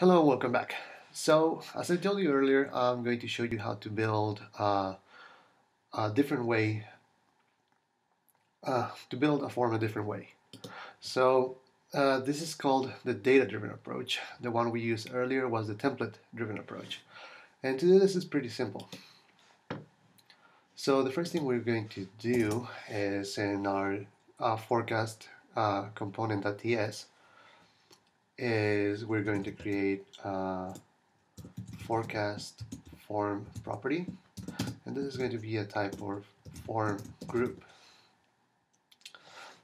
Hello, welcome back. So, as I told you earlier, I'm going to show you how to build uh, a different way, uh, to build a form a different way. So, uh, this is called the data-driven approach. The one we used earlier was the template-driven approach. And to do this is pretty simple. So the first thing we're going to do is in our uh, forecast uh, component.ts is we're going to create a forecast form property and this is going to be a type of form group.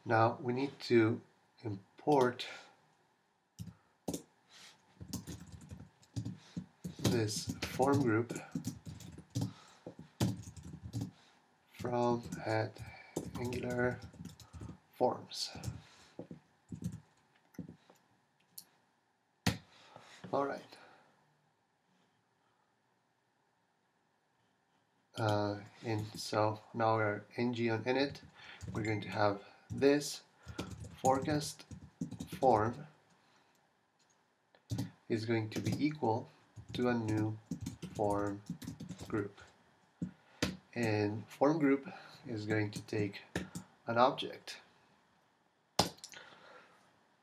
Now we need to import this form group from at Angular forms. All right. Uh, and so now we're ng on init. We're going to have this forecast form is going to be equal to a new form group. And form group is going to take an object.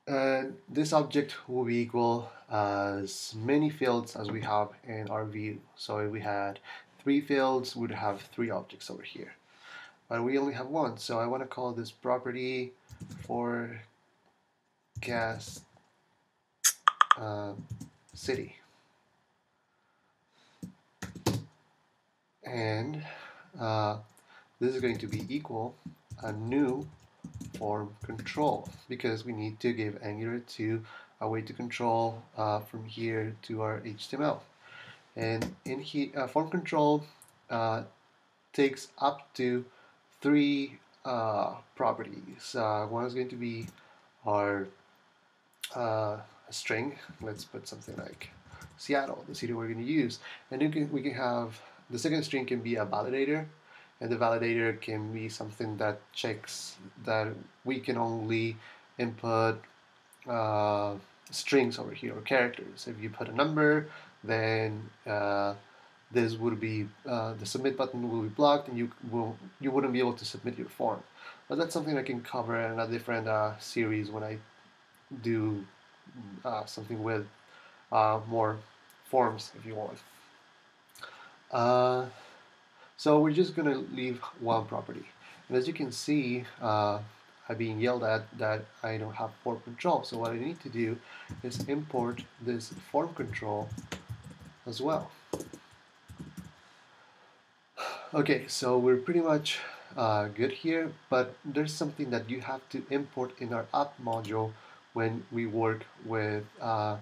And this object will be equal as many fields as we have in our view. So if we had three fields, we'd have three objects over here. But we only have one, so I want to call this property for gas uh, city. And uh, this is going to be equal a new form control because we need to give Angular 2 a way to control uh, from here to our HTML. And in here, uh, form control uh, takes up to three uh, properties. Uh, one is going to be our uh, string. Let's put something like Seattle, the city we're going to use. And we can have the second string can be a validator, and the validator can be something that checks that we can only input uh, strings over here or characters. If you put a number, then uh, this would be uh, the submit button will be blocked, and you will you wouldn't be able to submit your form. But that's something I can cover in a different uh, series when I do uh, something with uh, more forms, if you want. So we're just going to leave one property. And as you can see, uh, I'm being yelled at that I don't have form control. So what I need to do is import this form control as well. Okay, so we're pretty much uh, good here, but there's something that you have to import in our app module when we work with uh,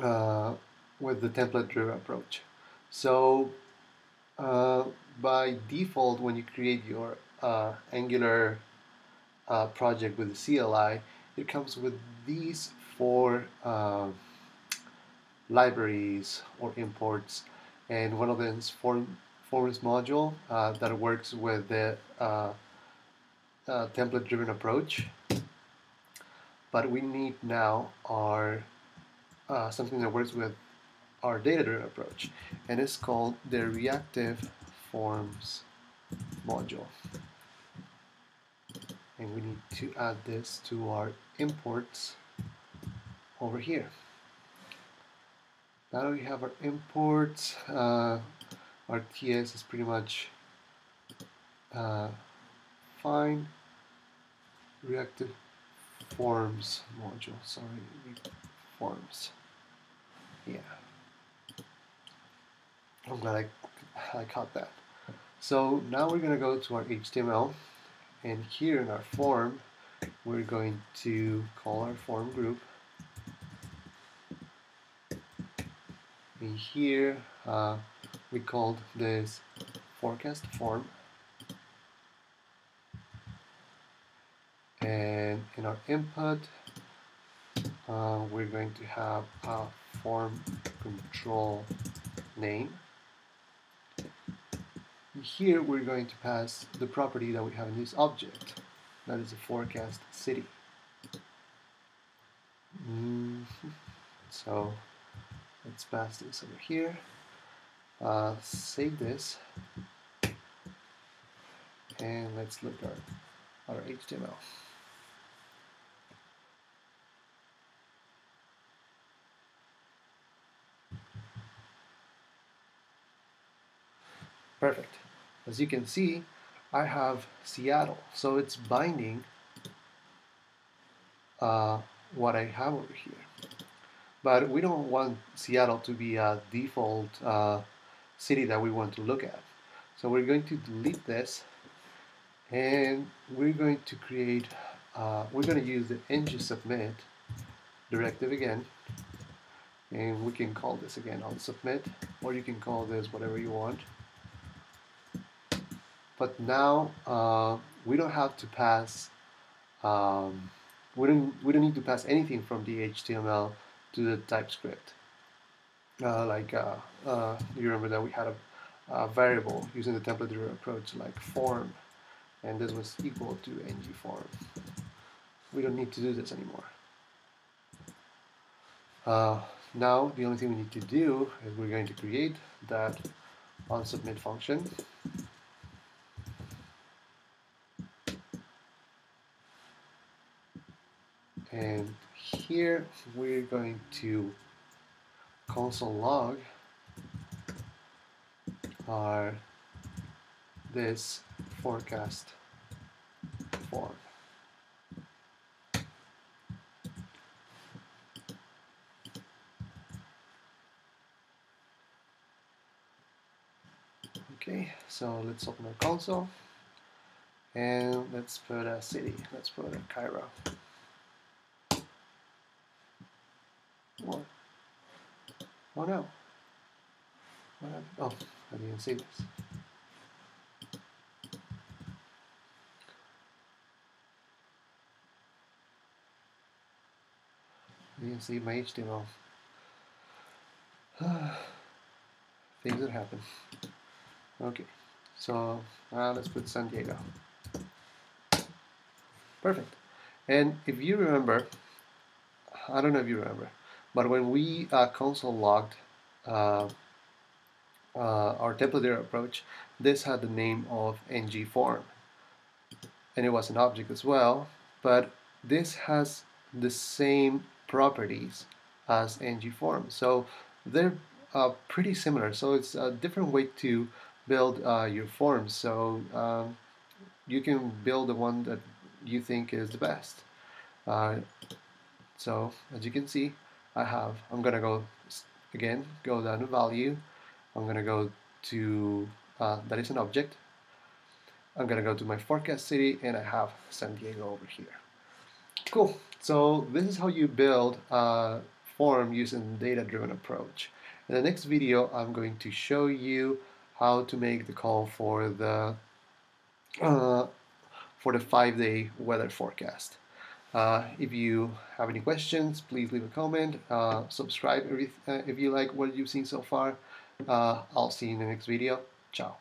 uh, with the template-driven approach. So uh, by default, when you create your uh, Angular uh, project with the CLI, it comes with these four uh, libraries or imports, and one of them is form, Forms module uh, that works with the template-driven approach. But we need now our something that works with our data-driven approach, and it's called the reactive forms module. And we need to add this to our imports over here. Now we have our imports. Uh, our TS is pretty much uh, fine. Reactive forms module, sorry, forms. Yeah. I'm glad I, I caught that. So now we're going to go to our HTML and here in our form we're going to call our form group. And here uh, we called this forecast form. And in our input uh, we're going to have a form control name here we're going to pass the property that we have in this object, that is a forecast city. Mm -hmm. So let's pass this over here. Uh, save this. And let's look at our, our HTML. Perfect. As you can see, I have Seattle. So it's binding uh, what I have over here. But we don't want Seattle to be a default uh, city that we want to look at. So we're going to delete this and we're going to create, uh, we're going to use the ng submit directive again and we can call this again on submit or you can call this whatever you want but now uh, we don't have to pass um, we don't we don't need to pass anything from the HTML to the TypeScript. Uh, like uh, uh, you remember that we had a, a variable using the template driven approach like form and this was equal to ng form. We don't need to do this anymore. Uh, now the only thing we need to do is we're going to create that on submit function and here we're going to console log our this forecast form. Okay, so let's open our console and let's put a city. Let's put a Cairo. What? Oh no. What oh, I didn't see this. I didn't see my HTML. Things that happen. Okay, so uh, let's put San Diego. Perfect. And if you remember, I don't know if you remember, but when we uh, console logged uh, uh, our template approach, this had the name of ng form. And it was an object as well, but this has the same properties as ng form. So they're uh, pretty similar. So it's a different way to build uh, your forms. So um, you can build the one that you think is the best. Uh, so as you can see, I have, I'm gonna go again, go down to value. I'm gonna go to, uh, that is an object. I'm gonna go to my forecast city and I have San Diego over here. Cool, so this is how you build a form using data-driven approach. In the next video, I'm going to show you how to make the call for the uh, for the five-day weather forecast. Uh, if you have any questions, please leave a comment. Uh, subscribe if, uh, you like what you've seen so far. Uh, I'll see you in the next video. Ciao.